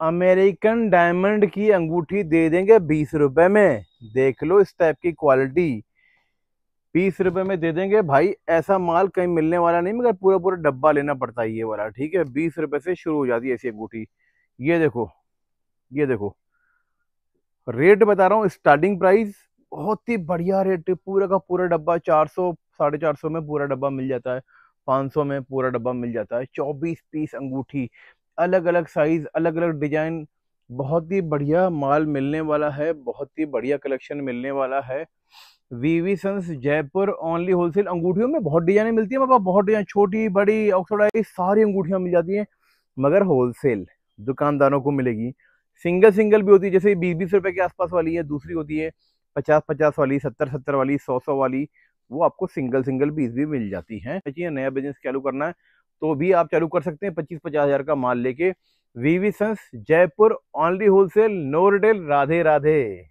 American diamond की अंगूठी दे देंगे बीस रुपए में। देख लो इस टाइप की क्वालिटी बीस रुपए में दे देंगे। भाई, ऐसा माल कहीं मिलने वाला नहीं, मगर पूरा पूरा डब्बा लेना पड़ता है ये वाला, ठीक है? बीस रुपए से शुरू हो जाती है ऐसी अंगूठी। ये देखो ये देखो। रेट बता रहा हूँ स्टार्टिंग प्राइस बहुत ही बढ़िया रेट पूरा का पूरा डब्बा चार सौ, साढ़े चार सौ में पूरा डब्बा मिल जाता है। पाँच सौ में पूरा डब्बा मिल जाता है। चौबीस पीस अंगूठी अलग अलग साइज़ अलग अलग डिज़ाइन बहुत ही बढ़िया माल मिलने वाला है, बहुत ही बढ़िया कलेक्शन मिलने वाला है। VV Sons Jaipur only wholesale अंगूठियों में बहुत डिजाइने मिलती है, बाबा, बहुत डिज़ाइन छोटी, बड़ी ऑक्सोडाइज सारी अंगूठियाँ मिल जाती हैं, मगर होलसेल दुकानदारों को मिलेगी। सिंगल सिंगल भी होती है, जैसे बीस बीस रुपए के आसपास वाली है, दूसरी होती है, पचास पचास वाली, सत्तर सत्तर वाली, सौ सौ वाली, वो आपको सिंगल सिंगल पीस भी मिल जाती हैं। नया बिज़नेस चालू करना है। तो भी आप चालू कर सकते हैं पच्चीस पचास हज़ार का माल लेके। VV Sons Jaipur only wholesale नोरडेल Radhe Radhe